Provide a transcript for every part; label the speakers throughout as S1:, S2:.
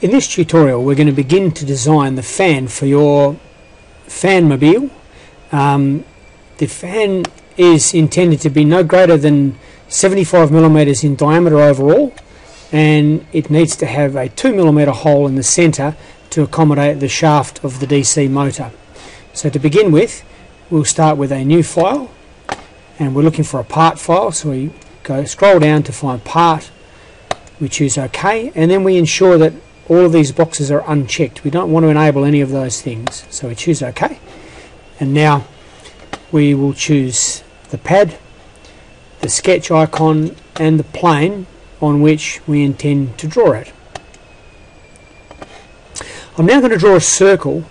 S1: In this tutorial we're going to begin to design the fan for your fan mobile. Um, the fan is intended to be no greater than 75 millimeters in diameter overall and it needs to have a 2 millimeter hole in the center to accommodate the shaft of the DC motor. So to begin with we'll start with a new file and we're looking for a part file so we go scroll down to find part we choose OK and then we ensure that all of these boxes are unchecked. We don't want to enable any of those things. So we choose OK. And now we will choose the pad, the sketch icon and the plane on which we intend to draw it. I'm now going to draw a circle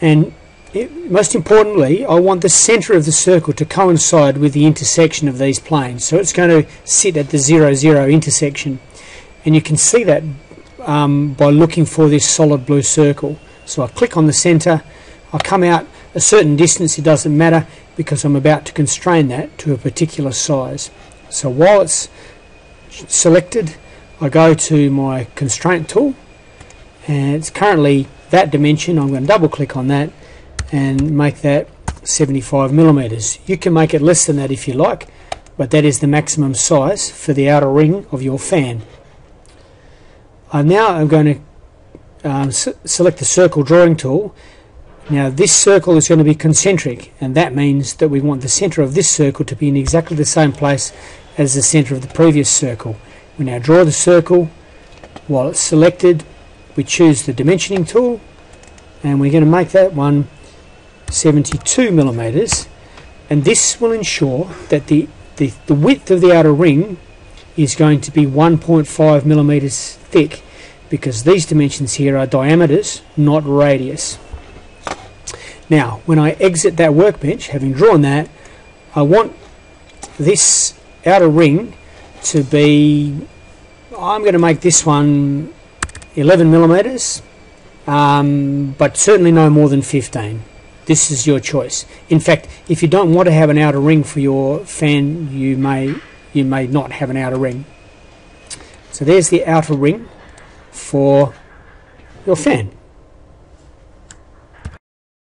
S1: and it, most importantly I want the center of the circle to coincide with the intersection of these planes so it's going to sit at the 0 0 intersection and you can see that um, by looking for this solid blue circle. So I click on the center, I come out a certain distance, it doesn't matter because I'm about to constrain that to a particular size. So while it's selected, I go to my constraint tool and it's currently that dimension. I'm going to double click on that and make that 75 millimeters. You can make it less than that if you like, but that is the maximum size for the outer ring of your fan. Now I'm going to um, select the circle drawing tool. Now this circle is going to be concentric and that means that we want the center of this circle to be in exactly the same place as the center of the previous circle. We now draw the circle. While it's selected we choose the dimensioning tool and we're going to make that one 72 millimeters and this will ensure that the, the, the width of the outer ring is going to be 1.5 millimeters thick because these dimensions here are diameters not radius. Now when I exit that workbench having drawn that I want this outer ring to be I'm going to make this one 11 millimeters um, but certainly no more than 15 this is your choice. In fact if you don't want to have an outer ring for your fan you may you may not have an outer ring. So there's the outer ring for your fan.